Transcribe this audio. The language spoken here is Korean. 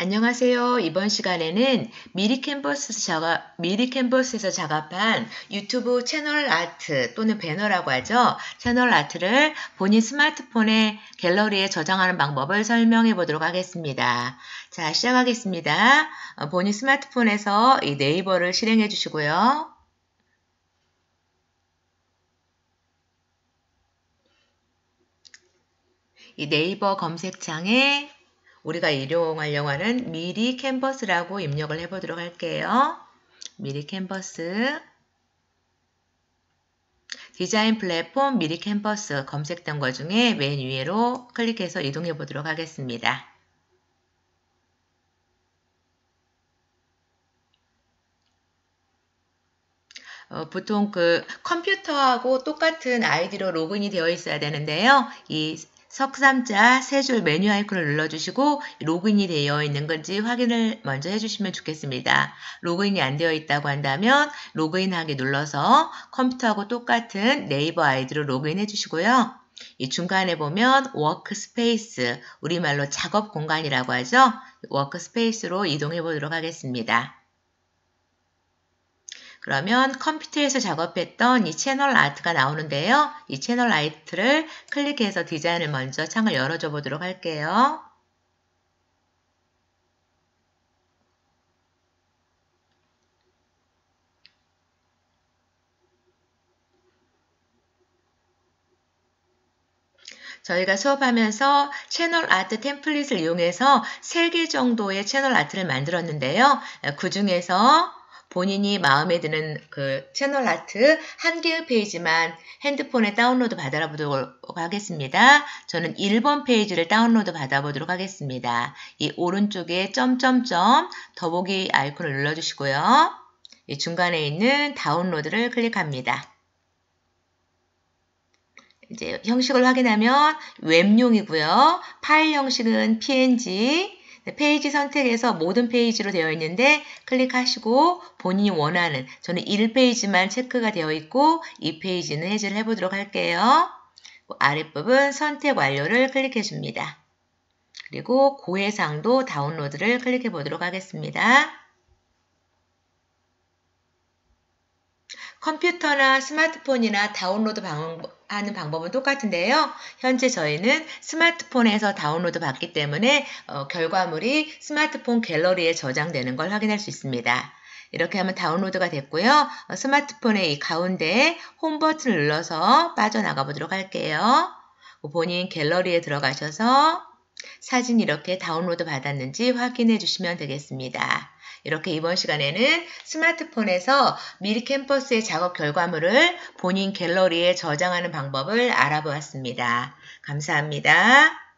안녕하세요. 이번 시간에는 미리 캔버스에서 작업, 미리 캔버스에서 작업한 유튜브 채널 아트 또는 배너라고 하죠. 채널 아트를 본인 스마트폰의 갤러리에 저장하는 방법을 설명해 보도록 하겠습니다. 자, 시작하겠습니다. 어, 본인 스마트폰에서 이 네이버를 실행해 주시고요. 이 네이버 검색창에 우리가 이용하려고 하는 미리 캔버스라고 입력을 해보도록 할게요. 미리 캔버스 디자인 플랫폼 미리 캔버스 검색된 것 중에 맨 위로 클릭해서 이동해 보도록 하겠습니다. 어, 보통 그 컴퓨터하고 똑같은 아이디로 로그인이 되어 있어야 되는데요. 이 석삼자 세 줄 메뉴 아이콘을 눌러주시고 로그인이 되어 있는 건지 확인을 먼저 해주시면 좋겠습니다. 로그인이 안 되어 있다고 한다면 로그인하기 눌러서 컴퓨터하고 똑같은 네이버 아이디로 로그인 해주시고요. 이 중간에 보면 workspace, 우리말로 작업 공간이라고 하죠. workspace로 이동해 보도록 하겠습니다. 그러면 컴퓨터에서 작업했던 이 채널 아트가 나오는데요. 이 채널 아트를 클릭해서 디자인을 먼저 창을 열어줘 보도록 할게요. 저희가 수업하면서 채널 아트 템플릿을 이용해서 3개 정도의 채널 아트를 만들었는데요. 그 중에서 본인이 마음에 드는 그 채널 아트 한 개의 페이지만 핸드폰에 다운로드 받아보도록 하겠습니다. 저는 1번 페이지를 다운로드 받아보도록 하겠습니다. 이 오른쪽에 점점점 더보기 아이콘을 눌러주시고요. 이 중간에 있는 다운로드를 클릭합니다. 이제 형식을 확인하면 웹용이고요. 파일 형식은 PNG, 네, 페이지 선택에서 모든 페이지로 되어 있는데 클릭하시고 본인이 원하는 저는 1페이지만 체크가 되어 있고 2페이지는 해제를 해보도록 할게요. 아랫부분 선택 완료를 클릭해 줍니다. 그리고 고해상도 다운로드를 클릭해 보도록 하겠습니다. 컴퓨터나 스마트폰이나 다운로드 하는 방법은 똑같은데요. 현재 저희는 스마트폰에서 다운로드 받기 때문에 어, 결과물이 스마트폰 갤러리에 저장되는 걸 확인할 수 있습니다. 이렇게 하면 다운로드가 됐고요. 어, 스마트폰의 이 가운데에 홈 버튼을 눌러서 빠져나가 보도록 할게요. 본인 갤러리에 들어가셔서 사진 이렇게 다운로드 받았는지 확인해 주시면 되겠습니다. 이렇게 이번 시간에는 스마트폰에서 미리 캠퍼스의 작업 결과물을 본인 갤러리에 저장하는 방법을 알아보았습니다. 감사합니다.